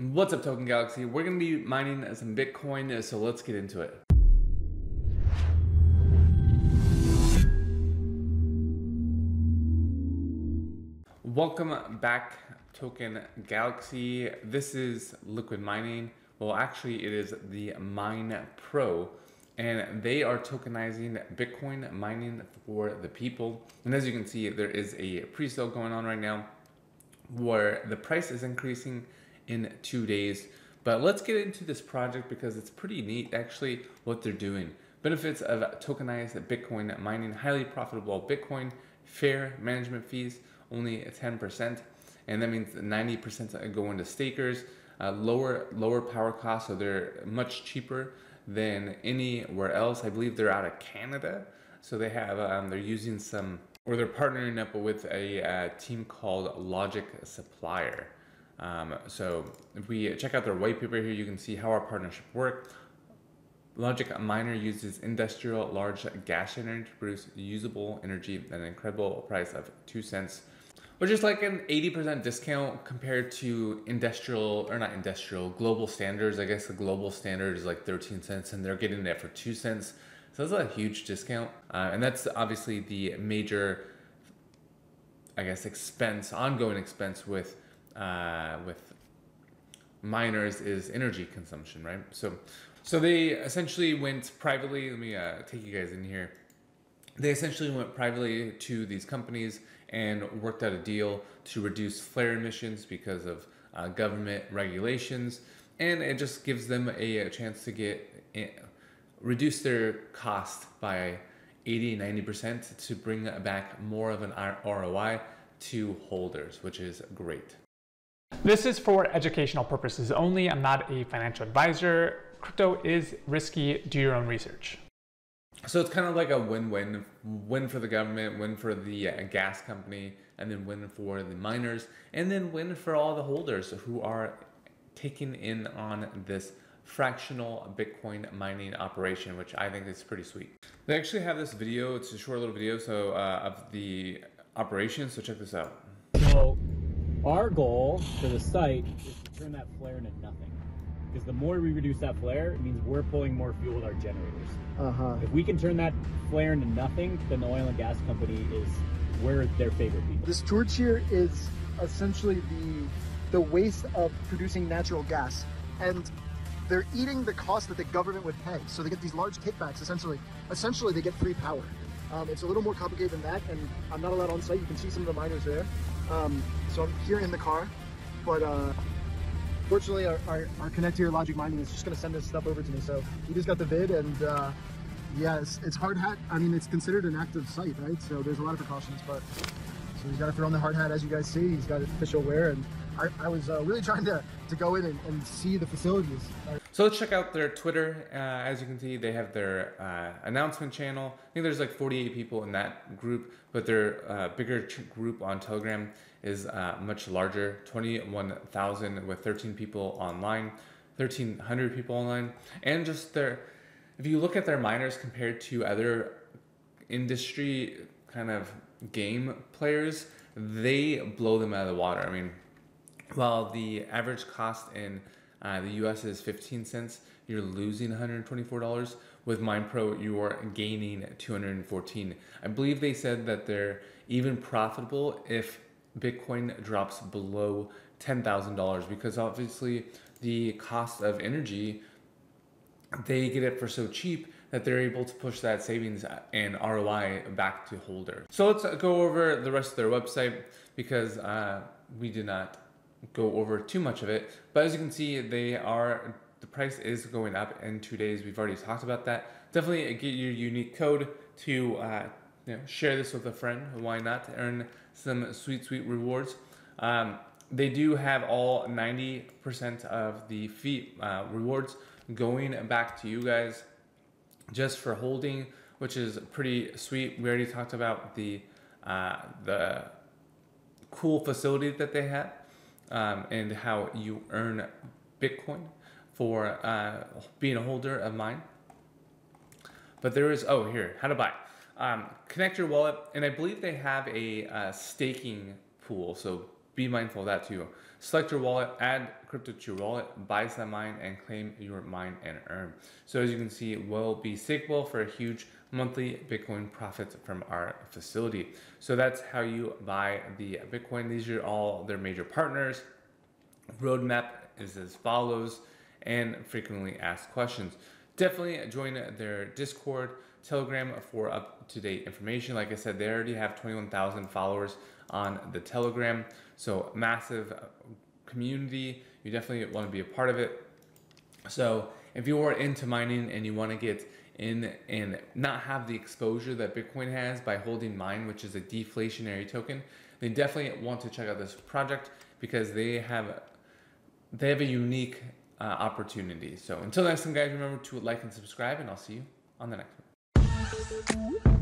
What's up, Token Galaxy? We're gonna be mining some Bitcoin, uh, so let's get into it. Welcome back, Token Galaxy. This is Liquid Mining. Well, actually, it is the Mine Pro, and they are tokenizing Bitcoin mining for the people. And as you can see, there is a pre-sale going on right now where the price is increasing in two days. But let's get into this project because it's pretty neat actually what they're doing. Benefits of tokenized Bitcoin mining, highly profitable Bitcoin, fair management fees, only 10%. And that means 90% go into stakers, uh, lower, lower power costs, so they're much cheaper than anywhere else. I believe they're out of Canada. So they have, um, they're using some, or they're partnering up with a uh, team called Logic Supplier. Um, so if we check out their white paper here, you can see how our partnership works. Logic Miner uses industrial flare gas energy to produce usable energy at an incredible price of 2 cents, which is like an 80% discount compared to industrial, or not industrial, global standards. I guess the global standard is like 13 cents and they're getting it for 2 cents. So that's a huge discount. Uh, and that's obviously the major, I guess, expense, ongoing expense with uh, with miners is energy consumption, right? So, so they essentially went privately. Let me uh, take you guys in here. They essentially went privately to these companies and worked out a deal to reduce flare emissions because of uh, government regulations, and it just gives them a, a chance to get eh, reduce their cost by 80 90% to bring back more of an ROI to holders, which is great. This is for educational purposes only. I'm not a financial advisor. Crypto is risky. Do your own research. So it's kind of like a win-win, win for the government, win for the uh, gas company, and then win for the miners, and then win for all the holders who are taking in on this fractional Bitcoin mining operation, which I think is pretty sweet. They actually have this video. It's a short little video so uh, of the operation. So check this out. So our goal for the site is to turn that flare into nothing. Because the more we reduce that flare, it means we're pulling more fuel with our generators. Uh-huh. If we can turn that flare into nothing, then the oil and gas company is we're their favorite people. This torch here is essentially the the waste of producing natural gas. And they're eating the cost that the government would pay. So they get these large kickbacks essentially. Essentially they get free power. Um, it's a little more complicated than that, and I'm not allowed on site. You can see some of the miners there. Um, so I'm here in the car, but uh, fortunately our, our, our Connect here Logic Mining is just gonna send this stuff over to me. So we just got the vid and uh, yeah, it's, it's hard hat. I mean, it's considered an active site, right? So there's a lot of precautions, but so he's got to throw on the hard hat as you guys see. He's got official wear and I, I was uh, really trying to, to go in and, and see the facilities. So let's check out their Twitter. Uh, as you can see, they have their uh, announcement channel. I think there's like 48 people in that group, but their uh, bigger group on Telegram is uh, much larger 21,000 with 13 people online, 1,300 people online. And just their, if you look at their miners compared to other industry kind of game players, they blow them out of the water. I mean, while the average cost in uh, the US is 15 cents, you're losing $124. With MinePro, you are gaining 214. I believe they said that they're even profitable if Bitcoin drops below $10,000 because obviously the cost of energy, they get it for so cheap that they're able to push that savings and ROI back to holder. So let's go over the rest of their website because uh, we did not go over too much of it. But as you can see, they are the price is going up in two days. We've already talked about that. Definitely get your unique code to uh, you know, share this with a friend. Why not earn some sweet, sweet rewards? Um, they do have all 90% of the fee uh, rewards going back to you guys just for holding, which is pretty sweet. We already talked about the uh, the cool facility that they have um, and how you earn Bitcoin for uh, being a holder of mine. But there is, oh, here, how to buy. Um, connect your wallet, and I believe they have a uh, staking pool, so be mindful of that too. Select your wallet, add crypto to your wallet, buy some mine, and claim your mine and earn. So as you can see, we'll be stakeable for a huge monthly Bitcoin profits from our facility. So that's how you buy the Bitcoin. These are all their major partners. Roadmap is as follows and frequently asked questions. Definitely join their Discord, Telegram for up to date information. Like I said, they already have 21,000 followers on the Telegram. So, massive uh, community. You definitely want to be a part of it. So, if you are into mining and you want to get in and not have the exposure that Bitcoin has by holding mine, which is a deflationary token, then definitely want to check out this project because they have they have a unique uh, opportunity. So until next time, guys, remember to like and subscribe, and I'll see you on the next one.